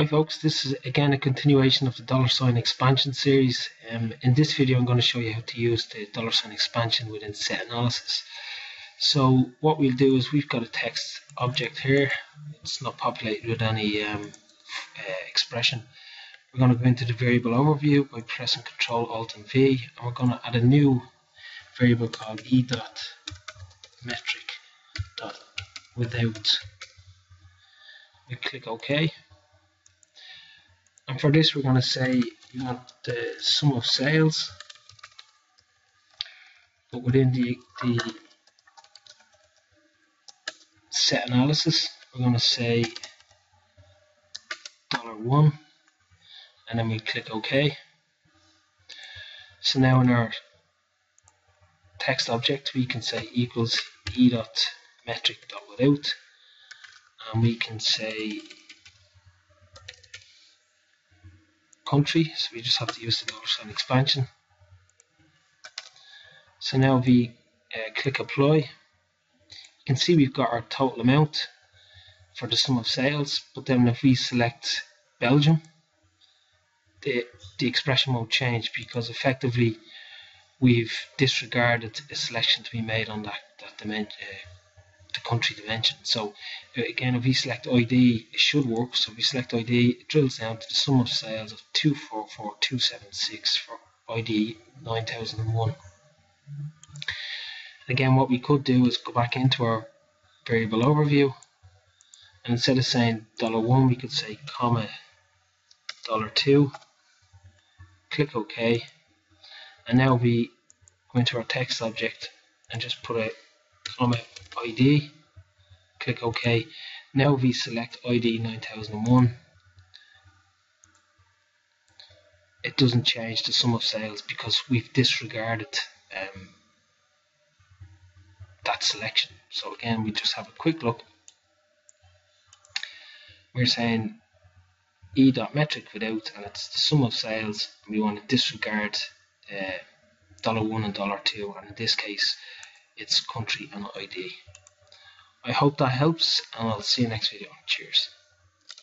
Hi folks, this is again a continuation of the dollar sign expansion series. Um, in this video I'm going to show you how to use the dollar sign expansion within set analysis. So what we'll do is we've got a text object here, it's not populated with any um, uh, expression. We're going to go into the variable overview by pressing Ctrl Alt and V and we're going to add a new variable called e dot metric dot without. We click OK and for this we're going to say we want the sum of sales but within the, the set analysis we're going to say dollar one and then we click OK. So now in our text object we can say equals e dot metric dot without and we can say country, so we just have to use the dollar sign expansion. So now we uh, click apply, you can see we've got our total amount for the sum of sales, but then if we select Belgium, the, the expression won't change because effectively we've disregarded a selection to be made on that, that dimension, uh, the country dimension. So uh, again, if we select ID, it should work. So if we select ID, it drills down to the sum of sales of 244276 for ID 9001. Again, what we could do is go back into our variable overview, and instead of saying dollar one, we could say comma dollar two. Click OK, and now we go into our text object and just put a comma ID, click OK. Now we select ID 9001. It doesn't change the sum of sales because we've disregarded um, that selection. So again, we just have a quick look. We're saying e dot metric without, and it's the sum of sales. We want to disregard uh, dollar one and dollar two, and in this case, its country and ID. I hope that helps and I'll see you next video. Cheers.